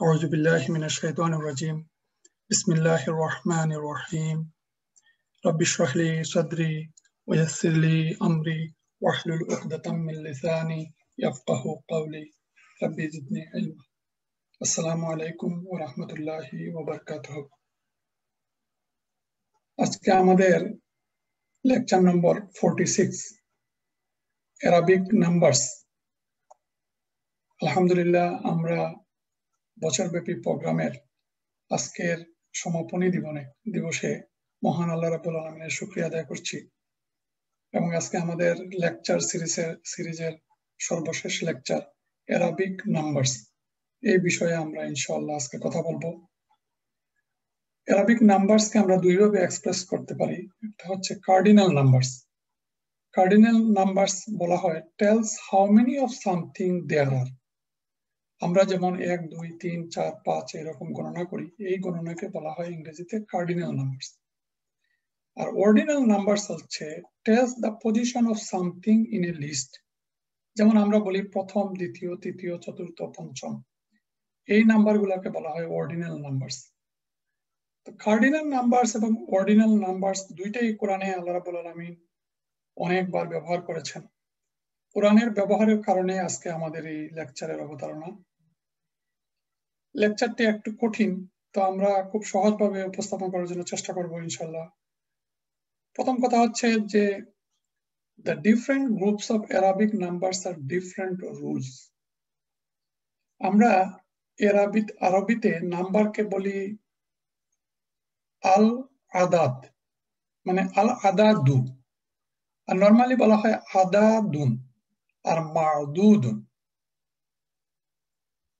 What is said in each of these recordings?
أعوذ بالله من الشيطان الرجيم بسم الله الرحمن الرحيم رب اشرح لي صدري ويسر لي أمري واحلل عقدة من لساني يفقه قولي رب زدني علما السلام عليكم ورحمة الله وبركاته আজকে আমাদের lecture number forty six Arabic numbers আলহামদুলিল্লাহ আমরা বছরব্যাপী প্রোগ্রামের আজকের সমাপনী দিবনে, দিবসে মহান আল্লাহ রাবুল আলমিনের শুক্রিয়া আদায় করছি। এবং আজকে আমাদের লেকচার সিরিজের সিরিজের সর্বশেষ লেকচার অ্যারাবিক নাম্বারস। এই বিষয়ে আমরা ইনশাআল্লাহ আজকে কথা বলব। অ্যারাবিক নাম্বারসকে আমরা দুইভাবে এক্সপ্রেস করতে পারি। একটা হচ্ছে কার্ডিনাল নাম্বারস কার্ডিনাল নাম্বারস বলা হয় tells how many of something there are আমরা যেমন এক, দুই, তিন, চার, পাঁচ এরকম গণনা করি, এই গণনাকে বলা হয় ইংরেজিতে কার্ডিনাল নাম্বারস আর অর্ডিনাল নাম্বারস হচ্ছে tells the position of something in a list যেমন আমরা বলি প্রথম, দ্বিতীয়, তৃতীয়, চতুর্থ, পঞ্চম। এই নাম্বার গুলাকে বলা হয় অর্ডিনাল নাম্বারস কার্ডিনাল নাম্বারস এবং অর্ডিনাল নাম্বারস দুইটাই কোরআনে আল্লাহ রাবুল আলমিন অনেকবার ব্যবহার করেছেন। কোরআনের ব্যবহারের কারণে আজকে আমাদের এই লেকচারের অবতারণা লেকচারটি একটু কঠিন, তো আমরা খুব সহজভাবে উপস্থাপন করার জন্য চেষ্টা করব ইনশাল্লাহ প্রথম কথা হচ্ছে যে different groups of Arabic numbers are different rules. আমরা এরাবিত আরবিতে নাম্বারকে বলি আল আদাদ মানে আল আদাদু আর নর্মালি বলা হয় আদাদুন, আর মাদুদুন।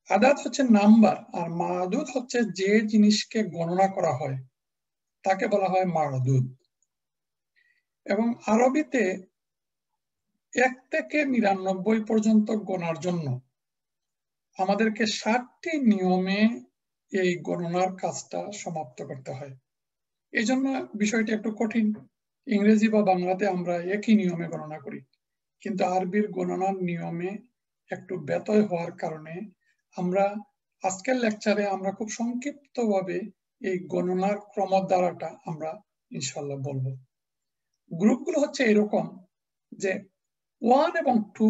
আদাদ হচ্ছে নাম্বার, আর মাদুদ হচ্ছে যে জিনিসকে গণনা করা হয়, তাকে বলা হয় মাদুদ। এবং আরবিতে এক থেকে নিরানব্বই পর্যন্ত গণার জন্য আমাদেরকে ষাটটি নিয়মে এই গণনার কাজটা সমাপ্ত করতে হয়। এই জন্য বিষয়টি একটু কঠিন। ইংরেজি বা বাংলাতে আমরা একই নিয়মে গণনা করি, কিন্তু আরবির গণনার নিয়মে একটু ব্যতয় হওয়ার কারণে আমরা আজকের লেকচারে আমরা খুব সংক্ষিপ্ত ভাবে এই গণনার ক্রম দ্বারাটা আমরা ইনশাল্লাহ বলব। গ্রুপগুলো হচ্ছে এরকম যে ওয়ান এবং টু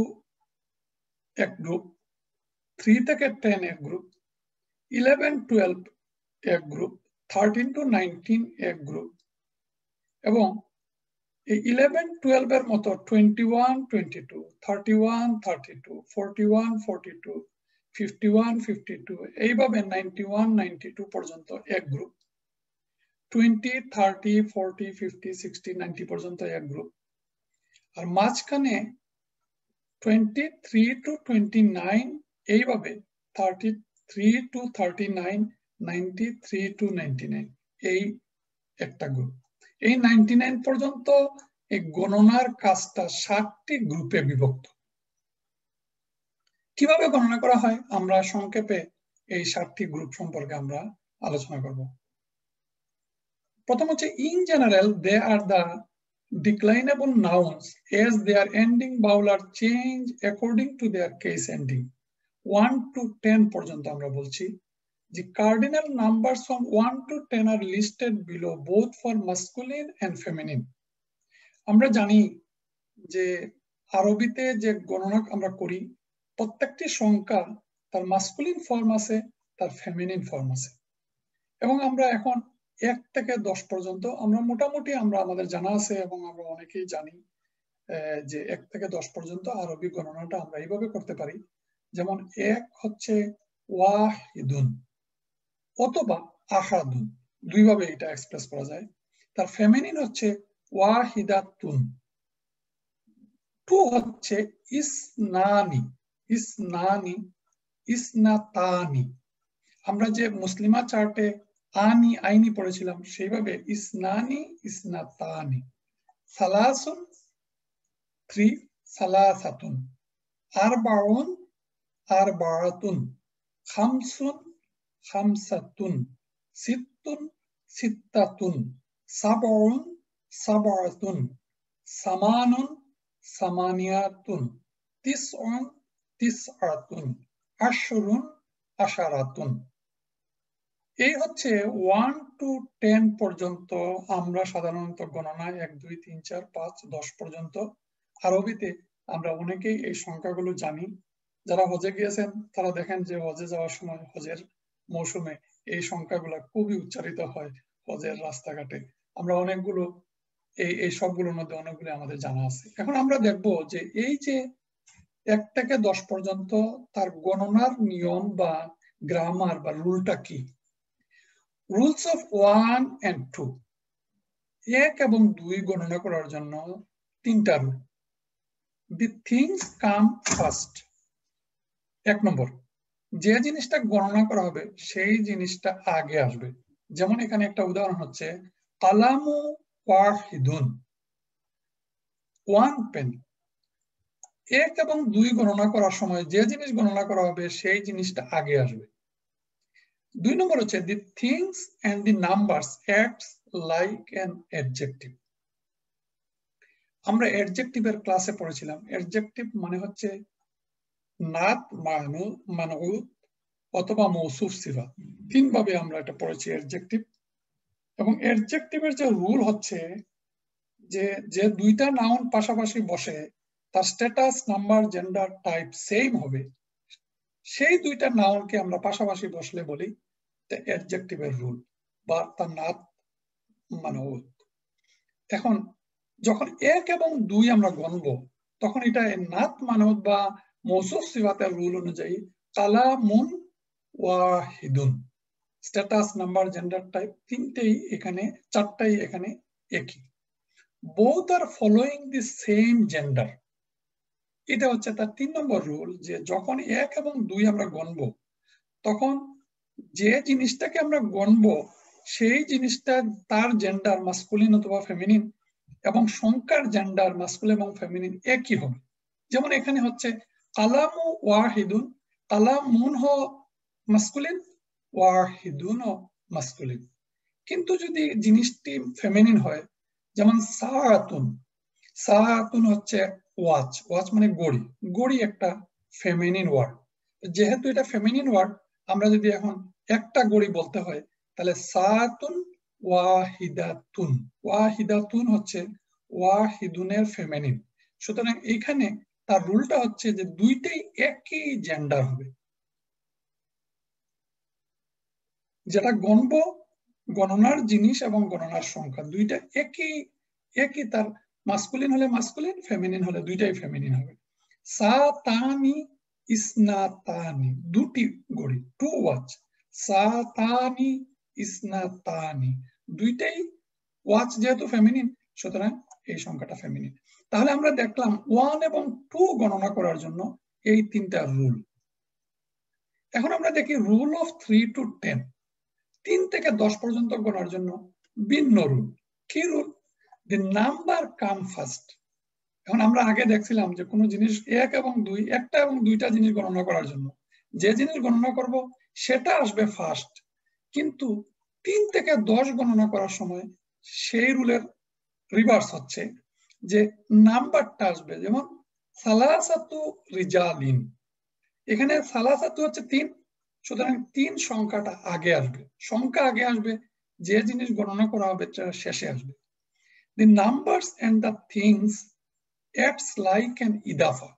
এক গ্রুপ থ্রি থেকে টেন এক গ্রুপ ইলেভেন টুয়েলভ এক গ্রুপ থার্টিন টু নাইনটিন এক গ্রুপ এবং এই ইলেভেন টুয়েলভ এর মতো twenty one twenty two thirty one thirty two forty one forty two fifty one fifty two এইভাবে পর্যন্ত এক group twenty thirty forty fifty sixty ninety পর্যন্ত এক গ্রুপ আর মাঝখানে twenty three to twenty nine এইভাবে thirty three to thirty nine ninety three to ninety nine এই একটা গ্রুপ এই নাইনটি নাইন পর্যন্ত এই গণনার কাজটা ষাটটি গ্রুপে বিভক্ত। কীভাবে গণনা করা হয়? আমরা সংক্ষেপে এই সাতটি গ্রুপ সম্পর্কে আমরা আলোচনা করব। প্রথম হচ্ছে in general they are the declinable nouns as they are ending vowel are change according to their case ending one to ten পর্যন্ত আমরা বলছি যে cardinal number from one to ten are listed below both for masculine and feminine আমরা জানি যে আরবিতে যে গণনা আমরা করি প্রত্যেকটি সংখ্যা তার মাস্কুলিন ফর্ম আছে, তার ফেমিনিন ফর্ম আছে। এবং আমরা এখন এক থেকে দশ পর্যন্ত আমরা মোটামুটি আমরা আমাদের জানা আছে এবং আমরা অনেকেই জানি যে এক থেকে দশ পর্যন্ত আরবি গণনাটা আমরা এইভাবে করতে পারি। যেমন এক হচ্ছে ওয়াহিদুন অথবা আহাদুন, দুইভাবে এটা এক্সপ্রেস করা যায়। তার ফেমিনিন হচ্ছে ওয়াহিদাতুন, টু হচ্ছে ইসনানি ইসনানি, ইসনাতানি। আমরা যে মুসলিমা চার্টে আনি, আইনি পড়েছিলাম, সেইভাবে ইসনানি, ইসনাতানি। সালাসুন, থ্রি, সালাসাতুন। আরবাউন, আরবাআতুন। খামসুন, খামসাতুন। সিত্তুন, সিত্তাতুন। সাবউন, সাবআতুন। সামানুন, সামানিয়াতুন। তিসউন তিসআতুন, আশরুন আশারাতুন। এই হচ্ছে ওয়ান টু টেন পর্যন্ত আমরা সাধারণত গণনায় এক, দুই, তিন, চার, পাঁচ, দশ পর্যন্ত। আরবিতে আমরা অনেকেই এই সংখ্যাগুলো জানি। যারা হজে গিয়েছেন, তারা দেখেন যে হজে যাওয়ার সময় হজের মৌসুমে এই সংখ্যাগুলো খুবই উচ্চারিত হয় হজের রাস্তাঘাটে। আমরা অনেকগুলো, এই এই সবগুলোর মধ্যে অনেকগুলো আমাদের জানা আছে। এখন আমরা দেখব যে এই যে এক থেকে দশ পর্যন্ত তার গণনার নিয়ম বা গ্রামার বা রুলটা কি? Rules of one and two এক এবং দুই গণনা করার জন্য তিনটা rule the things come first এক নম্বর, যে জিনিসটা গণনা করা হবে, সেই জিনিসটা আগে আসবে। যেমন এখানে একটা উদাহরণ হচ্ছে, কালামু ওয়াহিদুন ওয়ান পেন এক এবং দুই গণনা করার সময় যে জিনিস গণনা করা হবে, সেই জিনিসটা আগে আসবে। দুই নম্বর হচ্ছে the things and the acts like an adjective আমরা অ্যাডজেক্টিভের ক্লাসে পড়েছিলাম। অ্যাডজেক্টিভ মানে হচ্ছে নাত, মানু মানুত অথবা মৌসুফ সিফা তিন ভাবে আমরা এটা পড়েছি অ্যাডজেক্টিভ এবং অ্যাডজেক্টিভের যে রুল হচ্ছে যে যে দুইটা নাউন পাশাপাশি বসে তার status number gender type same হবে। সেই দুইটা নাউনকে আমরা পাশাপাশি বসলে বলি অ্যাডজেক্টিভের রুল বা তার নাত মানবত এখন যখন এক এবং দুই আমরা গণব, তখন এটা নাত মানব বা মৌসুফ সিফাতের রুল অনুযায়ী কালামুন ওয়াহিদুন স্ট্যাটাস নাম্বার জেন্ডার টাইপ তিনটেই এখানে, চারটাই এখানে একই। Both are following the same gender এটা হচ্ছে তার তিন নম্বর রুল যে যখন এক এবং দুই আমরা গণব, তখন যে জিনিসটাকে আমরা গণব, সেই জিনিসটা তার জেন্ডার মাস্কুলিন অথবা ফেমিনিন এবং সংখ্যার জেন্ডার মাস্কুল এবং ফেমিনিন একই হবে। যেমন এখানে হচ্ছে, কালামু ওয়াহিদুন, কালামুন হ মাস্কুলিন ওয়াহিদুন ও মাস্কুলিন কিন্তু যদি জিনিসটি ফেমিনিন হয়, যেমন সাহাতুন সাহাতুন হচ্ছে ওয়াচ ওয়াচ মানে গড়ি। গড়ি একটা ফেমিনিন ওয়ার্ড যেহেতু এটা ফেমিনিন ওয়ার্ড আমরা যদি এখন একটা গড়ি বলতে হয়, তাহলে সাতুন ওয়াহিদাতুন। ওয়াহিদাতুন হচ্ছে ওয়াহিদুনের ফেমিনিন সুতরাং এখানে তার রুলটা হচ্ছে যে দুইটাই একই জেন্ডার হবে। যেটা গণব গণনার জিনিস এবং গণনার সংখ্যা, দুইটা একই একই তার মাস্কুলিন হলে মাস্কুলিন ফেমিনিন হলে দুইটাই ফেমিনিন হবে। সা তানি ইসনাতানি দুটি গড়ি টু ওয়াচ সা তানি ইসনাতানি দুইটাই ওয়াচ যেহেতু ফেমিনিন সুতরাং এই সংখ্যাটা ফেমিনিন তাহলে আমরা দেখলাম ওয়ান এবং টু গণনা করার জন্য এই তিনটা রুল এখন আমরা দেখি rule of three to ten তিন থেকে দশ পর্যন্ত গণার জন্য ভিন্ন রুল কি rule the number come first এখন আমরা আগে দেখছিলাম যে কোনো জিনিস এক এবং দুই, একটা এবং দুইটা জিনিস গণনা করার জন্য। যে জিনিস গণনা করব, সেটা আসবে ফার্স্ট কিন্তু তিন থেকে দশ গণনা করার সময় সেই রুলের রিভার্স হচ্ছে যে নাম্বারটা আসবে। যেমন, সালাসাতু রিজালিন। এখানে সালাসাতু হচ্ছে তিন, সুতরাং তিন সংখ্যাটা আগে আসবে। সংখ্যা আগে আসবে, যে জিনিস গণনা করা হবে, সেটা শেষে আসবে। The numbers and the things acts like an ইদাফা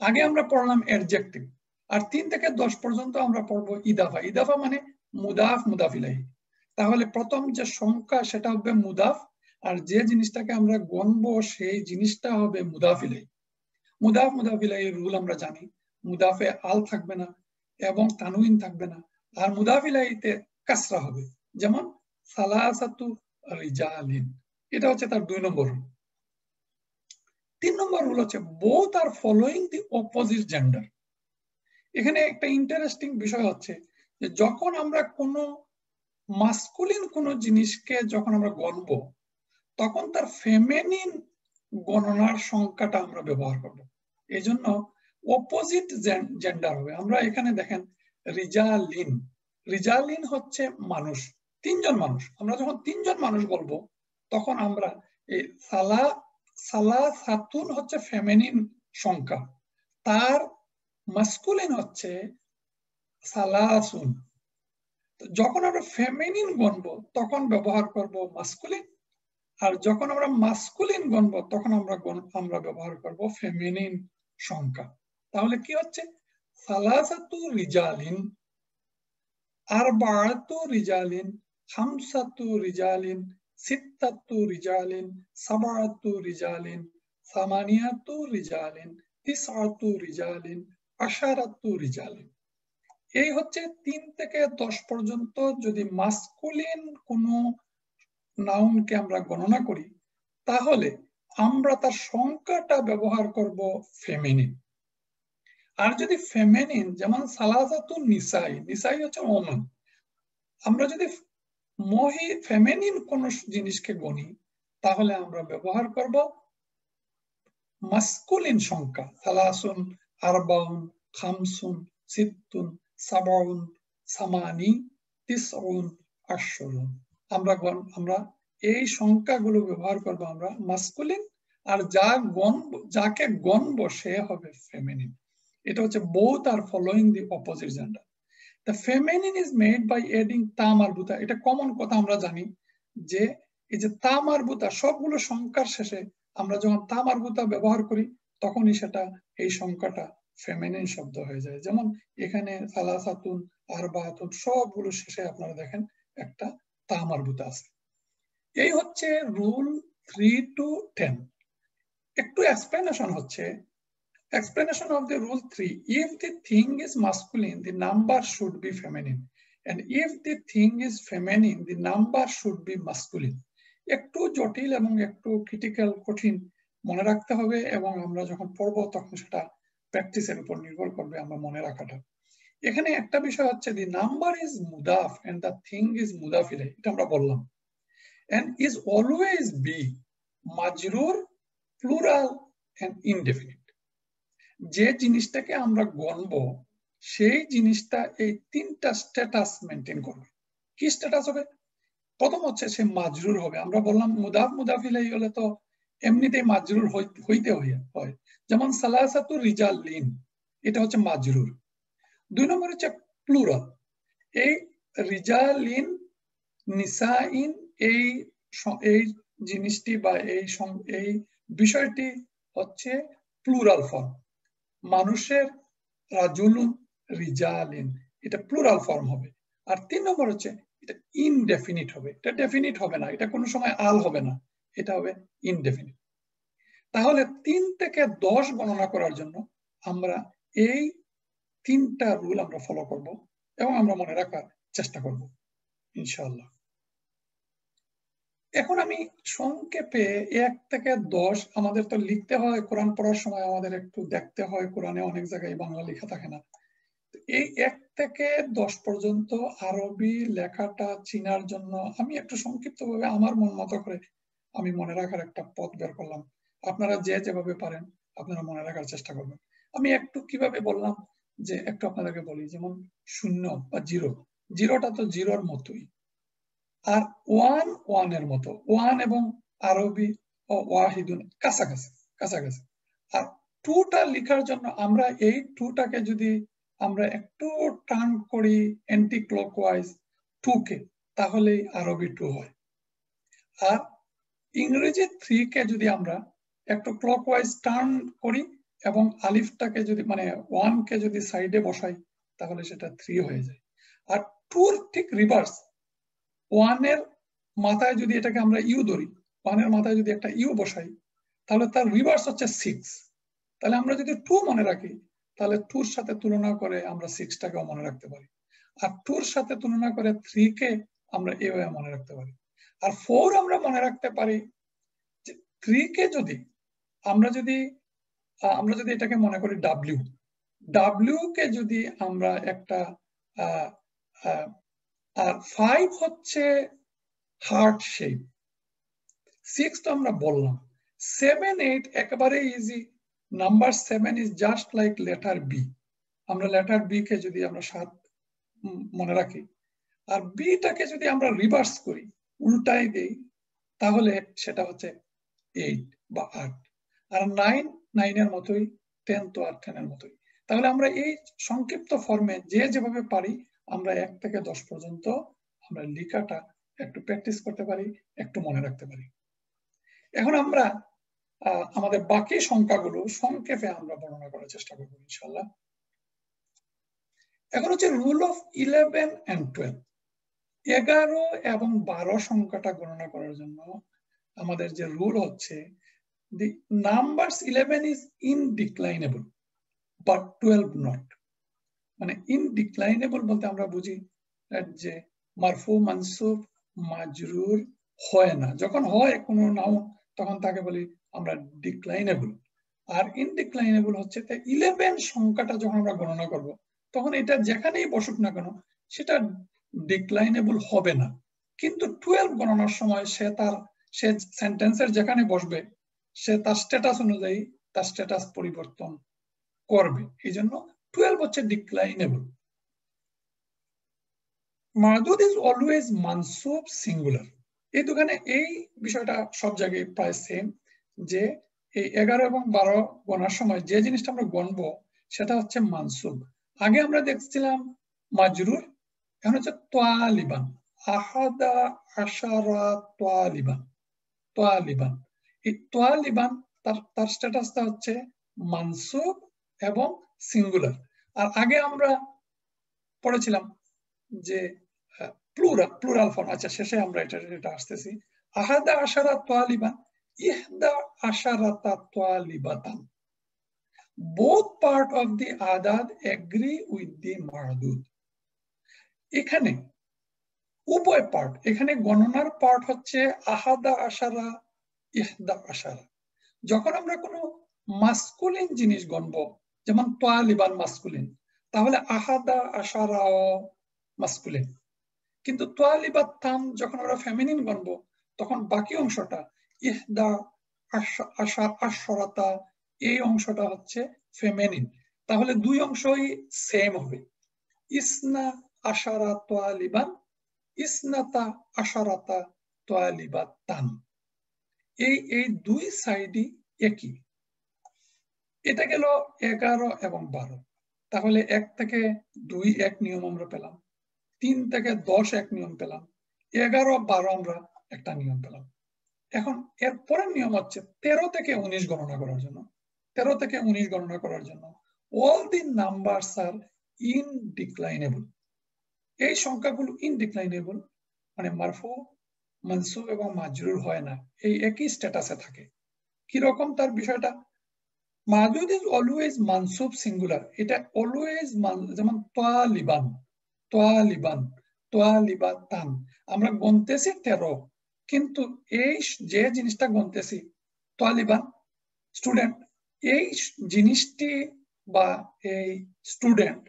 আগে আমরা পড়লাম অ্যাডজেক্টিভ আর তিন থেকে দশ পর্যন্ত আমরা পড়ব ইদাফা ইদাফা মানে মুদাফ, মুদাফিলাহি। তাহলে প্রথম যে সংখ্যা, সেটা হবে মুদাফ, আর যে জিনিসটাকে আমরা গণবো সেই জিনিসটা হবে মুদাফিলাই মুদাফ মুদাফিলাই রুল আমরা জানি। মুদাফে আল থাকবে না, এবং তানুইন থাকবে না, আর মুদাফিলাইতে কাসরা হবে। যেমন, সালাসাতু রিজালিন। এটা হচ্ছে তার দুই নম্বর রুল তিন নম্বর রুল হচ্ছে both are following the opposite gender এখানে একটা ইন্টারেস্টিং বিষয় হচ্ছে যে যখন আমরা কোনো মাস্কুলিন কোনো জিনিসকে যখন আমরা গণব, তখন তার ফেমেনিন গণনার সংখ্যাটা আমরা ব্যবহার করব। এই জন্য অপোজিট জেন্ডার হবে। আমরা এখানে দেখেন রিজালিন রিজালিন হচ্ছে মানুষ, তিনজন মানুষ। আমরা যখন তিনজন মানুষ বলব তখন আমরা এই সালা সালা সাতুন হচ্ছে ফেমিনিন সংখ্যা। তার মাস্কুলিন হচ্ছে সালাসুন। যখন আমরা ফেমিনিন গণব, তখন ব্যবহার করব মাস্কুলিন আর যখন আমরা মাস্কুলিন গণব, তখন আমরা আমরা ব্যবহার করব ফেমিনিন সংখ্যা। তাহলে কি হচ্ছে? সালাসাতু রিজালিন আর বাড়াতু রিজালিন, হামসাতু রিজালিন সিত্তাতু রিজালিন সাবাআতু রিজালিন সামানিয়াতু রিজালিন তিসআতু রিজালিন আশারাতু রিজালিন এই হচ্ছে তিন থেকে দশ পর্যন্ত যদি মাস্কুলিন কোনো নাউনকে আমরা গণনা করি, তাহলে আমরা তার সংখ্যাটা ব্যবহার করব ফেমিনিন আর যদি ফেমিনিন যেমন সালাজাতু নিসাই নিসাই হচ্ছে ওমান আমরা যদি মহি ফেমিনিন কোন জিনিসকে গণি, তাহলে আমরা ব্যবহার করব মাস্কুলিন সংখ্যা সালাসুন আরবাউন খামসুন সিত্তুন সাবাউন সামানি তিসউন আশরুন আমরা আমরা এই সংখ্যাগুলো ব্যবহার করব আমরা মাস্কুলিন আর যা গণ যাকে গণব সে হবে ফেমিনিন এটা হচ্ছে both are following the opposite gender the feminine is made by adding এটা কমন কথা আমরা জানি যে এই যে সবগুলো সংখ্যার শেষে আমরা যখন ব্যবহার করি, তখনই সেটা এই সংখ্যাটা ফেমিনিন শব্দ হয়ে যায়। যেমন এখানে সালাসাতুন, আরবাতুন, সবগুলো শেষে আপনারা দেখেন একটা তা মারবুতা আছে। এই হচ্ছে রুল থ্রি টু টেন একটু এক্সপ্লেনেশন হচ্ছে explanation of the rule 3 if the thing is masculine, the number should be feminine. And if the thing is feminine, the number should be masculine. একটু জটিল এবং একটু ক্রিটিক্যাল কঠিন মনে রাখতে হবে এবং আমরা যখন পড়ব তখন সেটা প্র্যাকটিসের উপর নির্ভর করবে আমরা মনে রাখাটা। এখানে একটা বিষয় হচ্ছে দি নাম্বার ইজ মুদাফ এন্ড দ্য থিং ইজ মুদাফিলে, এটা আমরা বললাম। এন্ড ইজ অলওয়েজ বি মাজরুর প্লুরাল এন্ড ইনডেফিনিট যে জিনিসটাকে আমরা গণব, সেই জিনিসটা এই তিনটা স্ট্যাটাস মেনটেন করবে। কি স্ট্যাটাস হবে? প্রথম হচ্ছে সে মাজরুর হবে। আমরা বললাম, মুদাফ মুদাফিলাই হলে তো এমনিতেই মাজরুর হইতে হয় যেমন সালাসাতু রিজাল লিন এটা হচ্ছে মাজরুর। দুই নম্বর হচ্ছে প্লুরাল। এই রিজালিন, নিসাইন এই এই জিনিসটি বা এই এই বিষয়টি হচ্ছে প্লুরাল ফর্ম। মানুষের রাজুলুন রিজালিন, এটা প্লুরাল ফর্ম হবে। আর তিন নম্বর হচ্ছে, এটা ইনডেফিনিট হবে। এটা ডেফিনিট হবে না, এটা কোনো সময় আল হবে না, এটা হবে ইনডেফিনিট তাহলে তিন থেকে দশ গণনা করার জন্য আমরা এই তিনটা রুল আমরা ফলো করব এবং আমরা মনে রাখার চেষ্টা করব ইনশাল্লাহ এখন আমি সংক্ষেপে এক থেকে দশ আমাদের তো লিখতে হয়, কোরআন পড়ার সময় আমাদের একটু দেখতে হয়, কোরআনে অনেক জায়গায় বাংলা লেখা থাকে না। এই এক থেকে দশ পর্যন্ত আরবি লেখাটা চিনার জন্য আমি একটু সংক্ষিপ্ত ভাবে আমার মন মতো করে আমি মনে রাখার একটা পথ বের করলাম। আপনারা যে যেভাবে পারেন, আপনারা মনে রাখার চেষ্টা করবেন। আমি একটু কীভাবে বললাম যে, একটু আপনাদেরকে বলি, যেমন শূন্য বা জিরো। জিরোটা তো জিরোর মতোই। আর ওয়ান, ওয়ানের মতো। ওয়ান এবং আরবি ও ওয়াহিদুন কাছাকাছি কাছাকাছি। আর টুটা লেখার জন্য আমরা এই টুটাকে যদি আমরা একটু টার্ন করি অ্যান্টি ক্লকওয়াইজ টুকে তাহলে আরবি টু হয়। আর ইংরেজি থ্রি কে যদি আমরা একটু ক্লকওয়াইজ টার্ন করি এবং আলিফটাকে যদি মানে ওয়ান কে যদি সাইডে বসাই, তাহলে সেটা থ্রি হয়ে যায়। আর টুর ঠিক রিভার্স ওয়ানের মাথায় যদি এটাকে আমরা ইউ ধরি, ওয়ানের মাথায় যদি একটা ইউ বসাই, তাহলে তার রিভার্স হচ্ছে সিক্স তাহলে আমরা যদি টু মনে রাখি, তাহলে টুর সাথে তুলনা করে আমরা সিক্সটাকেও মনে রাখতে পারি। আর টুর সাথে তুলনা করে থ্রি কে আমরা এভাবে মনে রাখতে পারি। আর ফোর আমরা মনে রাখতে পারি থ্রি কে যদি আমরা যদি আমরা যদি এটাকে মনে করি ডাব্লিউ ডাব্লিউ কে যদি আমরা একটা আর ফাইভ হচ্ছে হার্ট শেপ সিক্স তো আমরা বললাম সেভেন এইট একেবারে easy number seven is just like letter B আমরা লেটার বি কে যদি আমরা সাত মনে রাখি, আর বিটাকে যদি আমরা রিভার্স করি, উল্টাই দেই, তাহলে সেটা হচ্ছে এইট বা আট। আর নাইন নাইনের মতোই টেন তো আর টেনের মতোই। তাহলে আমরা এই সংক্ষিপ্ত ফর্মে যে যেভাবে পারি আমরা এক থেকে দশ পর্যন্ত আমরা লেখাটা একটু প্র্যাকটিস করতে পারি, একটু মনে রাখতে পারি। এখন আমরা আমাদের বাকি সংখ্যাগুলো সংক্ষেপে আমরা বর্ণনা করার চেষ্টা করব ইনশাল্লাহ এখন হচ্ছে rule of eleven and twelve এগারো এবং বারো সংখ্যাটা গণনা করার জন্য আমাদের যে রুল হচ্ছে the number eleven is indeclinable but twelve not মানে ইনডিক্লাইনেবল বলতে আমরা বুঝি যে মারফু মানসুব মাজরুর হয় না। যখন হয় কোনো নাও তখন তাকে বলি আমরা ডিক্লাইনেবল আর ইনডিক্লাইনেবল হচ্ছে ইলেভেন সংখ্যাটা যখন আমরা গণনা করব, তখন এটা যেখানেই বসুক না কেন, সেটা ডিক্লাইনেবল হবে না। কিন্তু টুয়েলভ গণনার সময় সে তার, সে সেন্টেন্সের যেখানে বসবে, সে তার স্ট্যাটাস অনুযায়ী তার স্ট্যাটাস পরিবর্তন করবে। এই জন্য টুয়েলভ হচ্ছে ডিক্লাইনেবল মাদুদ ইজ অলওয়েজ মানসুব সিঙ্গুলার এই দোকানে এই বিষয়টা সব জায়গায় প্রায় সেম যে এই এগারো এবং বারো গণার সময় যে জিনিসটা আমরা গণবো, সেটা হচ্ছে মানসুব। আগে আমরা দেখছিলাম মাজরুর, এখন হচ্ছে তোয়ালিবান। আহাদা আশারা তোয়ালিবান তোয়ালিবান। এই তোয়ালিবান তার তার স্ট্যাটাসটা হচ্ছে মানসুব এবং সিঙ্গুলার আর আগে আমরা পড়েছিলাম যে প্লুরাল প্লুরাল ফর্ম আচ্ছা শেষে আমরা এটা এটা আসতেছি। আহাদা আশারা তোয়ালিবান, ইহদা মারদুদ। এখানে উভয় পার্ট এখানে গণনার পার্ট হচ্ছে আহাদা আশারা, ইহদা আশারা। যখন আমরা কোনো মাস্কুলিন জিনিস গণব যেমন তোয়ালিবান মাস্কুলিন তাহলে আহাদা আশারা মাস্কুলিন কিন্তু তোয়ালিবাত তাম যখন আমরা ফেমিনিন গণব, তখন বাকি অংশটা, ইহদা, আশা আশরাতা, এই অংশটা হচ্ছে ফেমেনিন তাহলে দুই অংশই সেম হবে। ইসনা, আশারা তোয়ালিবান ইসনাতা, আশারাতা তোয়ালিবাতান এই এই দুই সাইডই একই। এটা গেল এগারো এবং বারো। তাহলে এক থেকে দুই এক নিয়ম আমরা পেলাম। তিন থেকে দশ এক নিয়ম পেলাম। এগারো, বারো আমরা একটা নিয়ম পেলাম। এখন এর পরের নিয়ম হচ্ছে তেরো থেকে উনিশ গণনা করার জন্য। তেরো থেকে উনিশ গণনা করার জন্য। অল দি নাম্বারস আর ইনডিক্লাইনেবল এই সংখ্যাগুলো ইনডিক্লাইনেবল মানে মারফু, মনসুব এবং মাজরুর হয় না। এই একই স্ট্যাটাসে থাকে। কীরকম তার বিষয়টা? মাজুদ ইজ অলওয়েজ মানসুব সিঙ্গুলার এটা অলওয়েজ যেমন তোয়ালিবান তোয়ালিবান তোয়ালিবাতান আমরা গনতেছি তেরো, কিন্তু এই যে জিনিসটা গনতেছি তোয়ালিবান স্টুডেন্ট এই জিনিসটি বা এই স্টুডেন্ট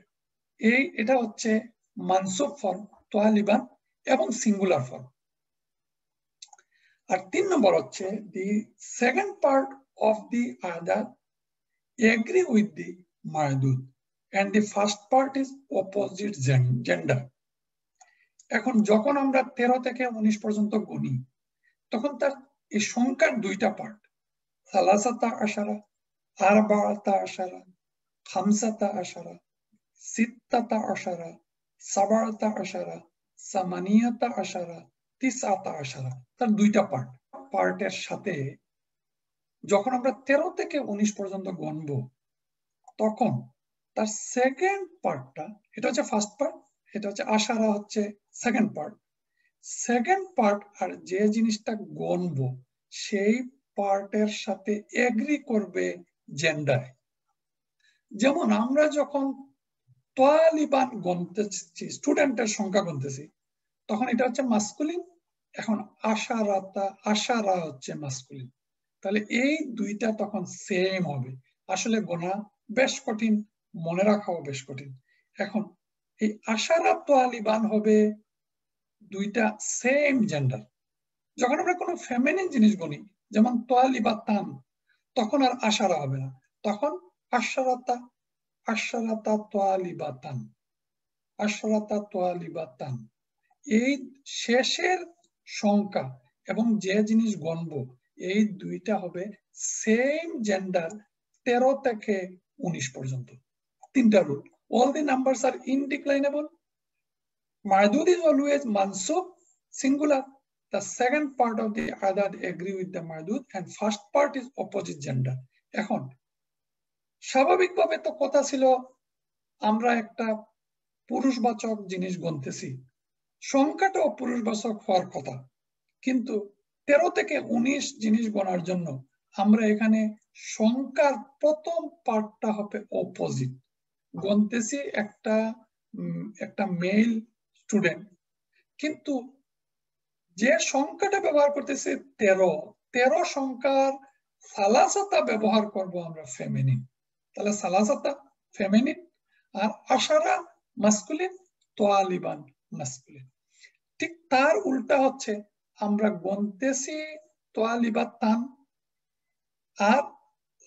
এই এটা হচ্ছে মানসুব ফর্ম তোয়ালিবান এবং সিঙ্গুলার ফর্ম আর তিন নম্বর হচ্ছে the second part of the other agree with the মায়দুদ and the first part is opposite gender এখন যখন আমরা তেরো থেকে উনিশ পর্যন্ত গুনি, তখন তার এই সংখ্যার দুইটা পার্ট সালাসাতা আশারা, আরবাতা আশারা, খামসাতা আশারা, সিত্তাতা আশারা সাবারতা আশারা, সামানিয়াতা আশারা, তিসাতা আশারা। তার দুইটা পার্ট পার্টের সাথে যখন আমরা তেরো থেকে উনিশ পর্যন্ত গণবো, তখন তার সেকেন্ড পার্টটা এটা হচ্ছে ফার্স্ট পার্ট এটা হচ্ছে আশারা হচ্ছে সেকেন্ড পার্ট সেকেন্ড পার্ট আর যে জিনিসটা গণবো, সেই পার্টের সাথে এগ্রি করবে জেন্ডারে যেমন আমরা যখন তোয়ালিবান গনতেছি স্টুডেন্টের সংখ্যা গনতেছি তখন এটা হচ্ছে মাস্কুলিন এখন আশারাতা আশারা হচ্ছে মাস্কুলিন তাহলে এই দুইটা তখন সেম হবে। আসলে গোনা বেশ কঠিন, মনে রাখাও বেশ কঠিন। এখন এই আশারা তোয়ালিবান হবে দুইটা সেম জেন্ডার যখন আমরা কোনো ফেমিনিন জিনিস গনি, যেমন তোয়ালিবা তান, তখন আর আশারা হবে না। তখন আশারাতা আশারাতা তোয়ালিবা তান, আশারাতা তোয়ালিবা তান। এই শেষের সংখ্যা এবং যে জিনিস গণব এই দুইটা হবে সেম জেন্ডার তেরো থেকে উনিশ পর্যন্ত। তিনটা rule all the numbers are indeclinable Mardud is always mansub, singular. The second part of the adad agree with the mardud and first part is opposite gender. এখন স্বাভাবিকভাবে তো কথা ছিল আমরা একটা পুরুষবাচক জিনিস গনতেছি। সংখ্যাটাও পুরুষবাচক হওয়ার কথা। কিন্তু তেরো থেকে উনিশ জিনিস গণার জন্য আমরা এখানে সংখ্যার প্রথম পার্টটা হবে অপোজিট গনতেছি একটা একটা মেল স্টুডেন্ট কিন্তু যে সংখ্যাটা ব্যবহার করতেছে তেরো তেরো সংখ্যার সালাসাতা ব্যবহার করব আমরা ফেমিনিন তাহলে সালাসাতা ফেমিনিন আর আশারা মাস্কুলিন তোয়ালিবান মাস্কুলিন ঠিক তার উল্টা হচ্ছে আমরা গন্তেছি তোয়ালিবা তান। আর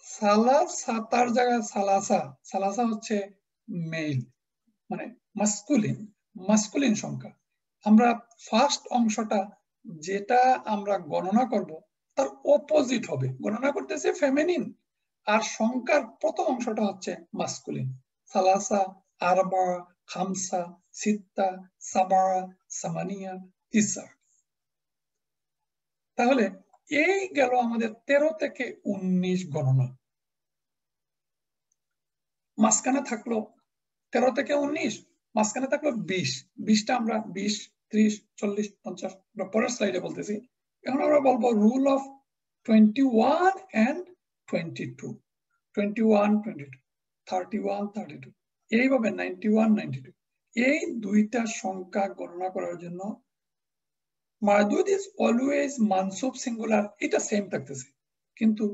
সালাসা তার জায়গায় সালাসা। সালাসা হচ্ছে মেইল মানে মাস্কুলিন মাস্কুলিন সংখ্যা। আমরা ফার্স্ট অংশটা যেটা আমরা গণনা করব, তার অপোজিট হবে। গণনা করতেছে ফেমিনিন আর সংখ্যার প্রথম অংশটা হচ্ছে মাস্কুলিন সালাসা, আরবা, খামসা, সিত্তা সাবা সামানিয়া ইসা তাহলে এই গেল আমাদের তেরো থেকে উনিশ গণনা। মাঝখানে থাকল তেরো থেকে উনিশ, মাঝখানে থাকল বিশ। বিশটা আমরা বিশ, ত্রিশ, চল্লিশ, পঞ্চাশ পরের স্লাইডে বলতেছি। এখন আমরা বলব rule of twenty one and twenty two twenty one twenty two thirty one thirty two এইভাবে নাইনটি ওয়ান নাইনটি টু এই দুইটা সংখ্যা গণনা করার জন্য মারদুদ ইজ অলওয়েজ মানসুব সিঙ্গুলার এটা সেম থাকতেছে কিন্তু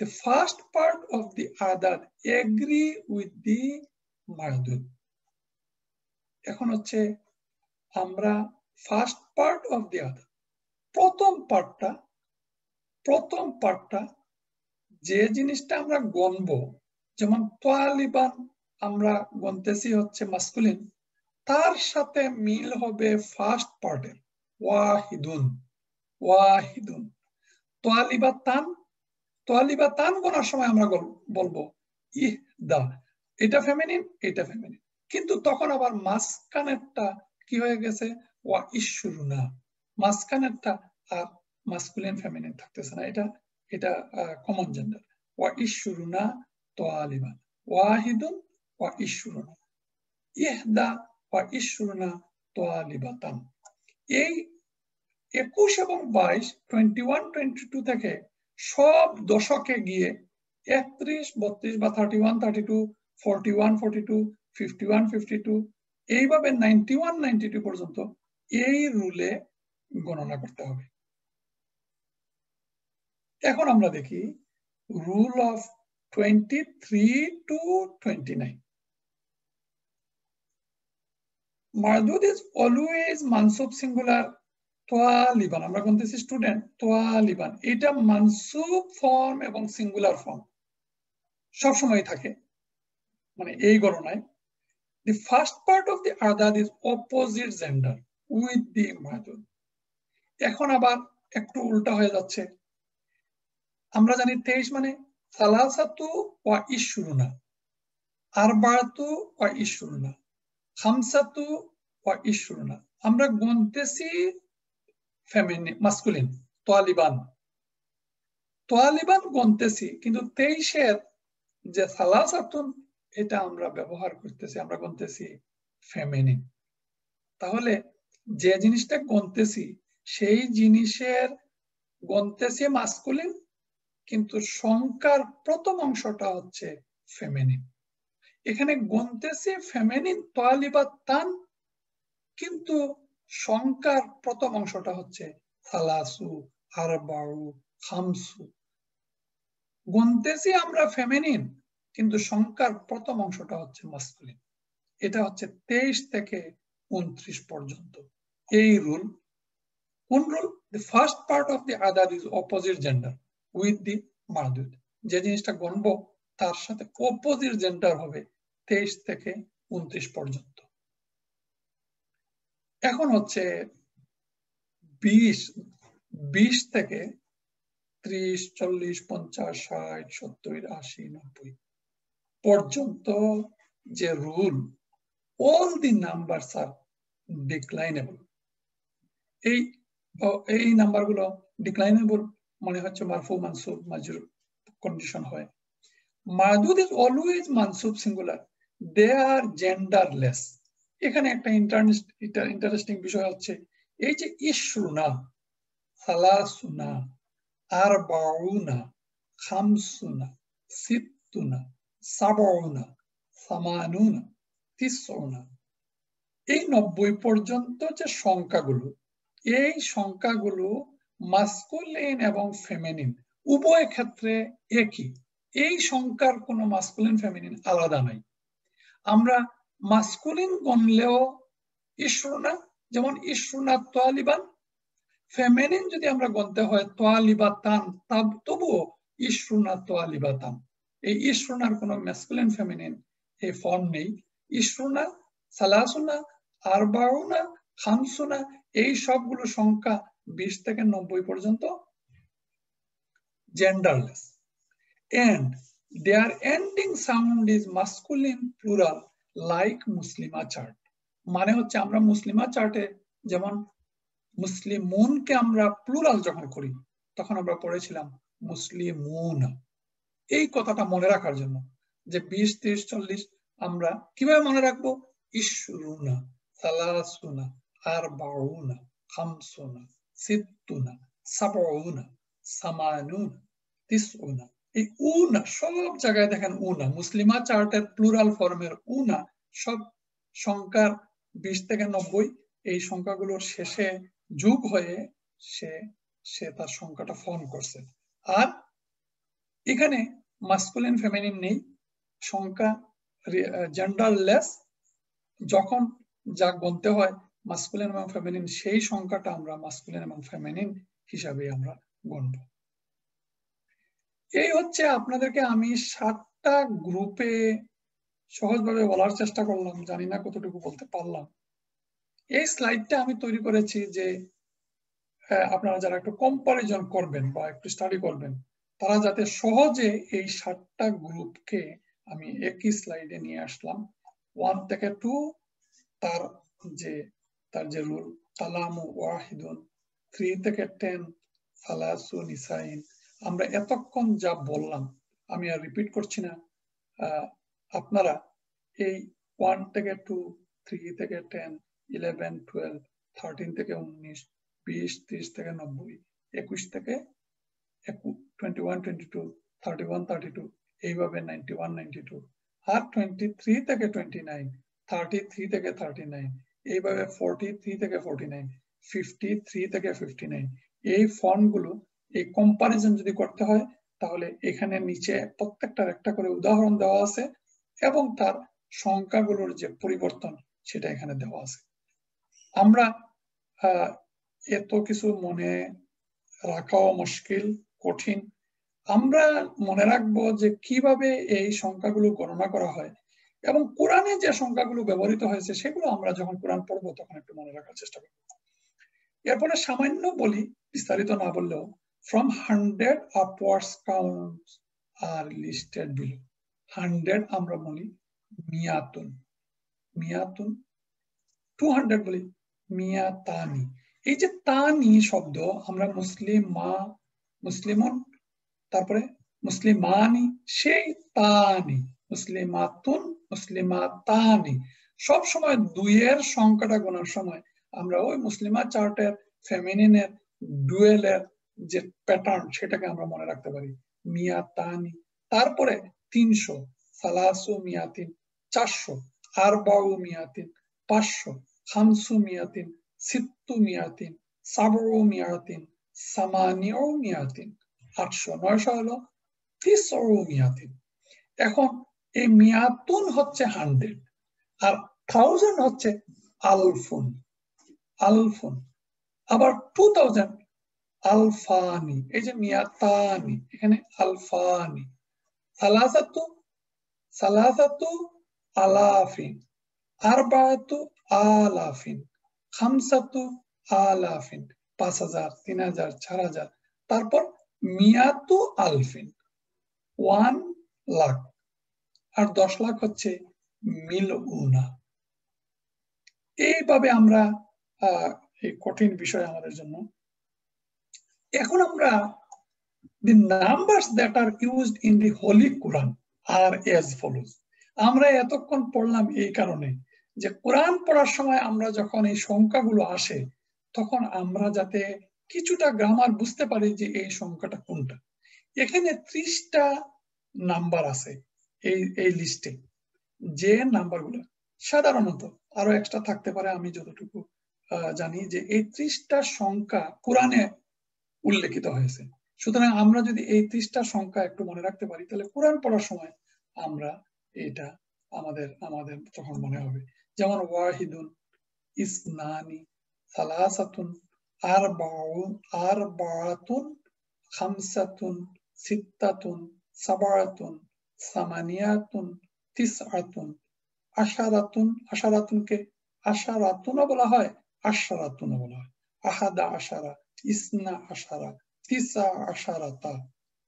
the first part of the adad agree with the মারদুদ এখন হচ্ছে আমরা ফার্স্ট পার্ট অফ দি আদাদ প্রথম পার্টটা প্রথম পার্টটা যে জিনিসটা আমরা গণব যেমন তোয়ালিবান আমরা গনতেছি হচ্ছে মাস্কুলিন তার সাথে মিল হবে ফার্স্ট পার্টের ওয়াহিদুন ওয়াহিদুন। তোয়ালিবা তান তোয়ালিবা তান গোনার সময় আমরা বলব, ইহ দা। এটা ফেমিনিন এটা ফেমিনিন কিন্তু তখন আবার মাঝখানেরটা কি হয়ে গেছে? ওয়া ইস্যুরুনা মাঝখানেরটা আর মাস্কুলিন ফেমিনিন থাকতেছে না। এটা এটা কমন জেন্ডার ওয়া ইস্যুরুনা তোয়ালিবা ওয়াহিদুন, ওয়া ইস্যুরুনা ইহদা ওয়া ইস্যুরুনা তোয়ালিবাতান। এই একুশ এবং বাইশ টোয়েন্টি ওয়ান টোয়েন্টি টু থেকে সব দশকে গিয়ে একত্রিশ, বত্রিশ বা thirty one thirty two forty one forty two fifty one fifty two এইভাবে নাইনটি ওয়ান নাইনটি টু পর্যন্ত এই রুলে গণনা করতে হবে। এখন আমরা দেখি rule of twenty three to twenty nine মারদুদ is always মানসুব সিঙ্গুলার তোয়ালিবান আমরা বলতেছি স্টুডেন্ট তোয়ালিবান এটা মানসুব ফর্ম এবং সিঙ্গুলার ফর্ম সবসময় থাকে মানে এই গণনায়। The first part of the আদাদ is opposite gender with the Masud এখন আবার একটু উল্টা হয়ে যাচ্ছে। আমরা জানি তেইশ মানে সালাসাতু ওয়া ইশুরুনা, আরবাতু ওয়া ইশুরুনা। খামসাতু ওয়া ইশুরুনা আমরা গুনতেছি ফেমিনি মাস্কুলিন তোয়ালিবান তোয়ালিবান গনতেছি কিন্তু তেইশের যে সালাসাতুন এটা আমরা ব্যবহার করতেছি আমরা গনতেছি ফেমিনিন তাহলে যে জিনিসটা গনতেছি সেই জিনিসের গনতেছি মাস্কুলিন কিন্তু সংখ্যার প্রথম অংশটা হচ্ছে ফেমিনিন এখানে গনতেছি ফেমিনিন তোয়ালিবা তান, কিন্তু সংখ্যার প্রথম অংশটা হচ্ছে সালাসু, আরবাউ, খামসু। গনতেছি আমরা ফেমিনিন, কিন্তু সংখ্যার প্রথম অংশটা হচ্ছে মাস্কুলিন। এটা হচ্ছে তেইশ থেকে উনত্রিশ পর্যন্ত। এই রুল, কোন rule? The first part of the other is opposite gender with the মারদুদ যে জিনিসটা গণব তার সাথে অপোজিট জেন্ডার হবে। তেইশ থেকে উনত্রিশ পর্যন্ত। এখন হচ্ছে বিশ বিশ থেকে ত্রিশ, চল্লিশ, পঞ্চাশ, ষাট, সত্তর, আশি, নব্বই পর্যন্ত যে rule all the numbers are declinable এই এই নাম্বারগুলো ডিক্লাইনেবল মনে হচ্ছে মারফু মানসুব মাজুর কন্ডিশন হয়। মাদুদ ইজ অলওয়েজ মানসুব সিঙ্গুলার দে আর জেন্ডারলেস এখানে একটা ইন্টারেস্টিং বিষয় হচ্ছে, এই যে ইসরুনা সালাসুনা আর খামসুনা, সিত্তুনা, সাবউনা, সামানুনা, তিসউনা, এই নব্বই পর্যন্ত যে সংখ্যাগুলো, এই সংখ্যাগুলো মাস্কুলিন এবং ফেমিনিন উভয় ক্ষেত্রে একই। এই সংখ্যার কোনো মাস্কুলিন ফেমিনিন আলাদা নাই। আমরা মাস্কুলিন গণলেও ইসরুনা যেমন ইসরুনা তোয়ালিবান। ফেমিনিন যদি আমরা গণতে হয়, তোয়ালিবাতান, তাব তবুও ইসরুনা তোয়ালিবাতান। এই ইসরুনার কোনো ম্যাসকুলিন ফেমিনিন এই ফর্ম নেই। ইসরুনা সালাসুনা আরবাউনা খামসুনা এই সবগুলো সংখ্যা বিশ থেকে নব্বই পর্যন্ত genderless and their ending sound is masculine, plural, like মুসলিমা চার্ট মানে হচ্ছে আমরা মুসলিমা চার্টে যেমন মুসলিমুনকে আমরা প্লুরাল যখন করি, তখন আমরা পড়েছিলাম মুসলিমুন এই কথাটা মনে রাখার জন্য যে বিশ, ত্রিশ, চল্লিশ আমরা কীভাবে মনে রাখব? ইসরুনা, সালাসুনা আর বাউনা খামসুনা, সিত্তুনা, সাবউনা, সামানুনা, তিসউনা। এই উনা, সব জায়গায় দেখেন উনা, মুসলিমা চার্টের প্লুরাল ফর্মের উনা, সব সংখ্যার বিশ থেকে নব্বই, এই সংখ্যাগুলোর শেষে যুগ হয়ে সে সে তার সংখ্যাটা ফর্ম করছে। আর এখানে মাস্কুলিন ফেমিনিন নেই, সংখ্যা জেন্ডারলেস যখন যা গণতে হয় মাস্কুলিন এবং ফেমিনিন সেই সংখ্যাটা আমরা মাস্কুলিন এবং ফেমিনিন হিসাবে আমরা গণব এই হচ্ছে আপনাদেরকে আমি সাতটা গ্রুপে সহজভাবে বলার চেষ্টা করলাম, জানি না কতটুকু বলতে পারলাম। এই স্লাইডটা আমি তৈরি করেছি যে আপনারা যারা একটু কম্পারিজন করবেন বা একটু স্টাডি করবেন, তারা যাতে সহজে এই সাতটা গ্রুপকে আমি একই স্লাইডে নিয়ে আসলাম। ওয়ান থেকে টু তার যে তার যে রুল তালামু ওয়াহিদুন থ্রি থেকে টেন সালাসু নিসাইন আমরা এতক্ষণ যা বললাম, আমি আর রিপিট করছি না। আপনারা এই ওয়ান থেকে টু থ্রি থেকে টেন ইলেভেন টুয়েলভ থার্টিন থেকে উনিশ, বিশ, ত্রিশ থেকে নব্বই, একুশ থেকে twenty one twenty two thirty one thirty two এইভাবে নাইনটি ওয়ান নাইনটি টু আর টোয়েন্টি থ্রি থেকে টোয়েন্টি নাইন থার্টি থ্রি থেকে থার্টি নাইন এইভাবে ফোরটি থ্রি থেকে ফোরটি নাইন ফিফটি থ্রি থেকে ফিফটি নাইন এই ফর্মগুলো এই কম্পারিজন যদি করতে হয়, তাহলে এখানে নিচে প্রত্যেকটার একটা করে উদাহরণ দেওয়া আছে এবং তার সংখ্যাগুলোর যে পরিবর্তন সেটা এখানে দেওয়া আছে। আমরা এত কিছু মনে রাখাও মুশকিল, কঠিন। আমরা মনে রাখব যে কীভাবে এই সংখ্যাগুলো গণনা করা হয় এবং কোরআনে যে সংখ্যাগুলো ব্যবহৃত হয়েছে সেগুলো আমরা যখন কোরআন পড়ব তখন একটু মনে রাখার চেষ্টা করব। এরপরে সামান্য বলি, বিস্তারিত না বললেও from 100 upwards counts are listed below. 100 আমরা বলি মিয়াতুন। মিয়াতুন 200 বলি মিয়াতানি। এই যে তানি শব্দ, আমরা মুসলিম মা, মুসলিমন, তারপরে মুসলিমানি, সেই তানি, মুসলিমাতুন, মুসলিমাতানি। সব সময় দুইয়ের সংখ্যাটা গোনার সময় আমরা ওই মুসলিমা চার্টের, ফেমিনিনের, ডুয়েলের যে প্যাটার্ন সেটাকে আমরা মনে রাখতে পারি। মিয়া তানি তারপরে তিনশো, সালাসু মিয়াতিন, চারশো, আরবাউ মিয়াতিন, পাঁচশো খামসু মিয়াতিন, সিত্তু মিয়াতিন সাবরু মিয়াতিন সামানিও মিয়াতিন, আটশো নয়শো হলো তিসরু মিয়াতিন। এখন এই মিয়াতুন হচ্ছে হান্ড্রেড আর থাউজেন্ড হচ্ছে আলফুন। আলফুন। আবার টু থাউজেন্ড আলফানি, এই যে মিয়াতানি, এখানে আলফানি। সালাসাতু সালাসাতু আলাফিন, আরবাতু আলাফিন, খামসাতু আলাফিন, পাঁচ হাজার, তিন হাজার, চার হাজার। তারপর মিয়াতু আলফিন, ওয়ান লাখ। আর দশ লাখ হচ্ছে মিল উনা। এইভাবে আমরা এই কঠিন বিষয় আমাদের জন্য এখন আমরা the numbers that are used in the holy quran are as follows. আমরা এতক্ষণ পড়লাম এই কারণে যে কোরআন পড়ার সময় আমরা যখন এই সংখ্যাগুলো আসে, তখন আমরা যাতে কিছুটা গ্রামার বুঝতে পারি যে এই সংখ্যাটা কোনটা। এখানে ত্রিশটা নাম্বার আছে এই এই লিস্টে যে নাম্বারগুলো সাধারণত আরও এক্সট্রা থাকতে পারে আমি যতটুকু জানি যে এই ত্রিশটা সংখ্যা কোরআনে উল্লেখিত হয়েছে। সুতরাং আমরা যদি এই ত্রিশটা সংখ্যা একটু মনে রাখতে পারি, তাহলে কোরআন পড়ার সময় আমরা এটা আমাদের আমাদের তখন মনে হবে। যেমন ওয়াহিদুন ইসনানি সালাসাতুন আর আর বাতুন খামসাতুন, সিত্তাতুন সাবারাতুন সামানিয়াতুন, তিসআতুন, আশারাতুন, আশারাতুনকে আশারাতুনও বলা হয়, আশারাতুনও বলা হয়। আহাদা আশারা ইসনা আশারা তিসা আশারাতা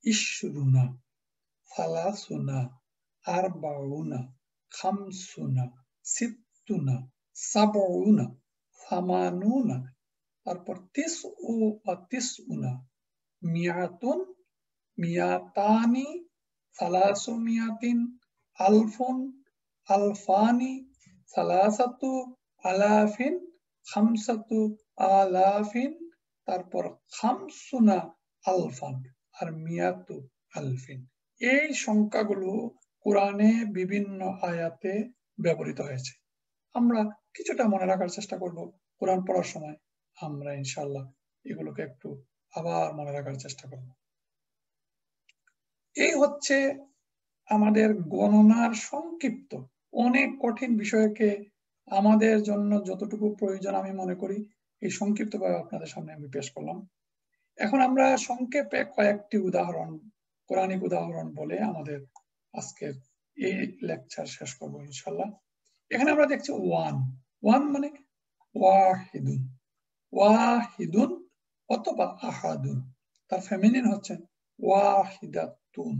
ইশরুনা সালাসুনা আরবাউনা খামসুনা সিত্তুনা সাবউনা সামানুনা তারপর তিস ও তিস উনা মিয়াতুন মিয়াতানি সালাসু মিয়াতিন আলফুন আলফানি সালাসাতু আলাফিন খামসাতু আলাফিন তারপর খামসুনা আলফান, আর মিয়াতু আলফিন। এই সংখ্যাগুলো কোরআনে বিভিন্ন আয়াতে ব্যবহৃত হয়েছে। আমরা কিছুটা মনে রাখার চেষ্টা করব কোরআন পড়ার সময়। আমরা ইনশাল্লাহ এগুলোকে একটু আবার মনে রাখার চেষ্টা করব। এই হচ্ছে আমাদের গণনার সংক্ষিপ্ত। অনেক কঠিন বিষয়কে আমাদের জন্য যতটুকু প্রয়োজন আমি মনে করি এই সংক্ষিপ্তভাবে আপনাদের সামনে আমি পেশ করলাম। এখন আমরা সংক্ষেপে কয়েকটি উদাহরণ কোরআনিক উদাহরণ বলে আমাদের আজকের এই লেকচার শেষ করব ইনশাল্লাহ এখানে আমরা দেখছি ওয়ান। ওয়ান মানে ওয়াহিদুন। ওয়াহিদুন অথবা আহাদুন। তার ফেমিনিন হচ্ছেন ওয়াহিদাতুন।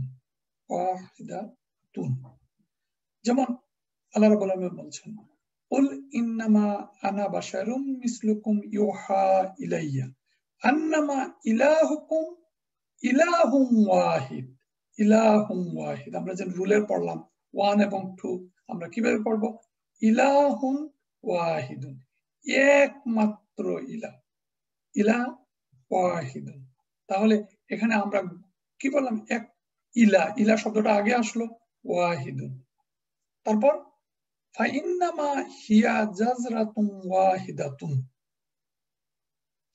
ওয়াহিদাতুন। যেমন আল্লাহ রাব্বুল আলামিন বলছেন قل إنما أنا بشر مثلكم يوحى إلي أنما إلهكم إله واحد ইলাহুম ওয়াহিদ আমরা যে রুলের পড়লাম ওয়ান এবং টু আমরা কিভাবে পড়ব ইলাহুন ওয়াহিদুন একমাত্র ইলা ইলা ওয়াহিদুন তাহলে এখানে আমরা কি বললাম এক ইলা ইলা শব্দটা আগে আসলো ওয়াহিদুন তারপর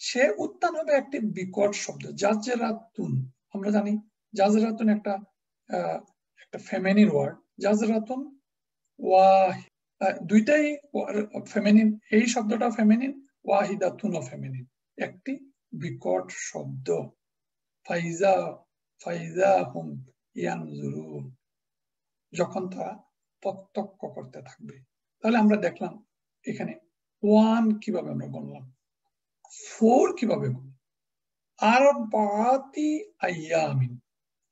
সে উত্থান হবে একটি বিকট শব্দ, জাজরাতুন। আমরা জানি জাজরাতুন একটা একটা ফেমিনিন ওয়ার্ড জাজরাতুন ওয়াহ দুইটাই ফেমিনিন এই শব্দটা ফেমিনিন ফেমিনিন একটি বিকট শব্দ। ফাইজা ফাইজা হুম ইয়ানজুরুন। যখন তারা প্রত্যক্ষ করতে থাকবে। তাহলে আমরা দেখলাম এখানে ওয়ান কীভাবে আমরা গণলাম ফোর কীভাবে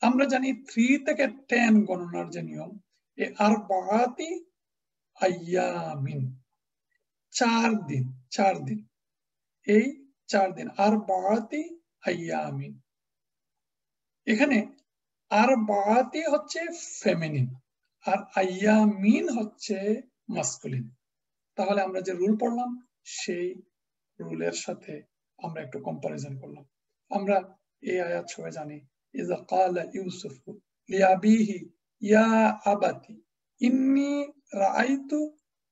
আমরা জানি থ্রি থেকে টেন গণনার যে নিয়ম এ আর বাতি আয়ামিন। চার দিন চার দিন। এই চার দিন আর বাতি আয়ামিন। এখানে আর বাতি হচ্ছে ফেমিনিন আর আয়ামিন হচ্ছে মাস্কুলিন তাহলে আমরা যে রুল পড়লাম, সেই রুলের সাথে আমরা একটু কম্পারিজন করলাম। আমরা এই আয়াত ছবি জানি ইজা কালা ইউসুফু লিয়াবিহি ইয়া আবাতি, ইন্নি রাআইতু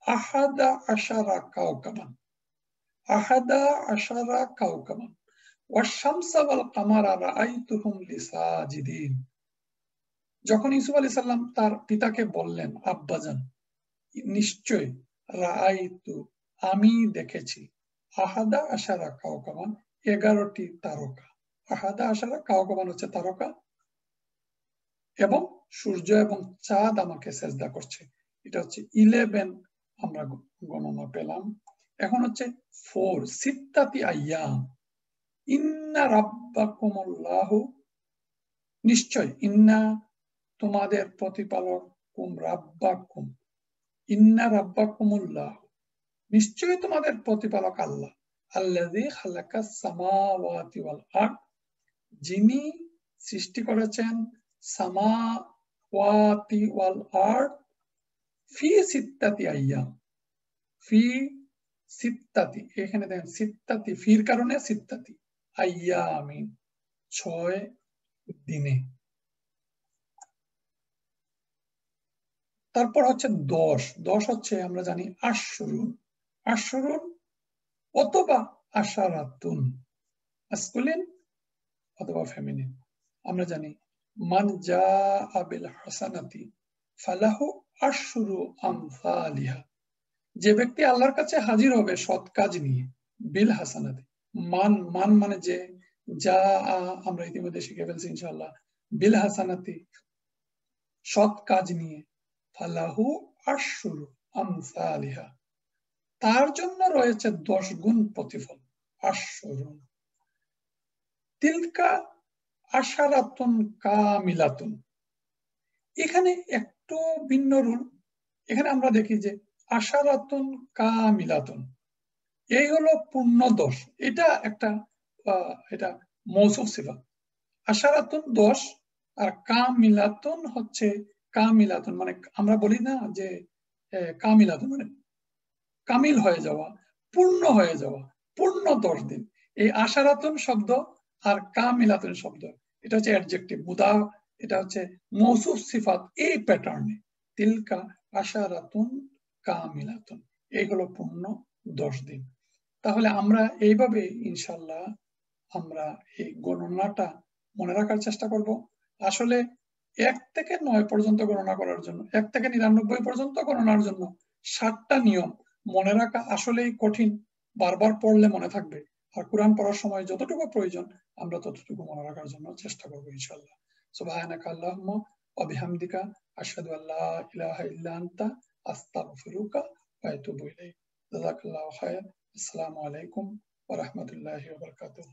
আহাদা আশারা কাওকাবান, আহাদা আশারা কাওকাবান ওয়াশ শামসা ওয়াল কামারা রাআইতুহুম লিসাজিদিন। যখন ইসুফ আলী সাল্লাম তার পিতাকে বললেন, আব্বাজান, নিশ্চয় রাআইতু, আমি দেখেছি। আহাদা আশারা কাউকামান এগারোটি তারকা। আহাদা আশারা কাউকামান হচ্ছে তারকা এবং সূর্য এবং চাঁদ আমাকে সেজদা করছে। এটা হচ্ছে ইলেভেন আমরা গণনা পেলাম। এখন হচ্ছে ফোর সিত্তাতি আয়াম। ইন্না রাব্বাকুমুল্লাহু, নিশ্চয়, ইন্না তোমাদের প্রতিপালক কুম রাব্বাকুম। ইন্না রাব্বাকুমুল্লাহ। নিশ্চয়ই তোমাদের প্রতিপালক আল্লাহ। আল্লাযী খালাকাস সামাওয়াতি ওয়াল আরদ। যিনি সৃষ্টি করেছেন সামাওয়াতি ওয়াল আরদ ফি সিত্তাতি আইয়াম। ফি সিত্তাতি। এখানে দেখেন, সিত্তাতি। ফির কারণে সিত্তাতি। আইয়ামি ছয় দিনে। তারপর হচ্ছে দশ। দশ হচ্ছে, আমরা জানি আশ্বরুন আশ্বরুন অথবা আশারাতুন। মাসকুলিন অথবা ফেমিনিন আমরা জানি, মান যা আবিল হাসানাতি ফালাহু আশুরু আমসালিহা যে ব্যক্তি আল্লাহর কাছে হাজির হবে সৎ কাজ নিয়ে, বিল হাসানাতি। মান মান মানে যে যা আমরা ইতিমধ্যে শিখে ফেলছি ইনশাল্লাহ বিল হাসানাতি সৎ কাজ নিয়ে ফালাহু আশুরু আমসালিহা। তার জন্য রয়েছে দশ গুণ প্রতিফল আশ্বরুন তিলকা আশারাতুন কামিলাতুন। এখানে একটু ভিন্ন রুল। এখানে আমরা দেখি যে আশারাতুন কামিলাতুন। এই হলো পূর্ণ দশ এটা একটা এটা মৌসুফ সিফা আশারাতুন দোষ আর কামিলাতুন হচ্ছে কামিলাতুন মানে আমরা বলি না যে কামিলাতুন মানে কামিল হয়ে যাওয়া, পূর্ণ হয়ে যাওয়া, পূর্ণ দশ দিন। এই আশারাতুন শব্দ আর কামিলাতুন শব্দ, এটা হচ্ছে অ্যাডজেক্টিভ মুদা, এটা হচ্ছে মৌসুফ সিফাত, এই প্যাটার্নে তিলকা আশারাতুন কামিলাতুন এইগুলো পূর্ণ দশ দিন। তাহলে আমরা এইভাবে ইনশাল্লাহ আমরা এই গণনাটা মনে রাখার চেষ্টা করব। আসলে এক থেকে নয় পর্যন্ত গণনা করার জন্য, এক থেকে নিরানব্বই পর্যন্ত গণনার জন্য ষাটটা নিয়ম মনে রাখা আসলেই কঠিন, বারবার পড়লে মনে থাকবে। আর কোরআন পড়ার সময় যতটুকু প্রয়োজন, আমরা ততটুকু মনে রাখার জন্য চেষ্টা করব ইনশাল্লাহ সুবহানাকা আল্লাহুম্মা আশহাদু ইলাহা ইল্লা আনতা, আস্তাগফিরুকা ওয়া আতুবু ইলাইক। জাযাকাল্লাহু আসসালামু আলাইকুম ওয়া রাহমাতুল্লাহি ওয়া বারাকাতুহু।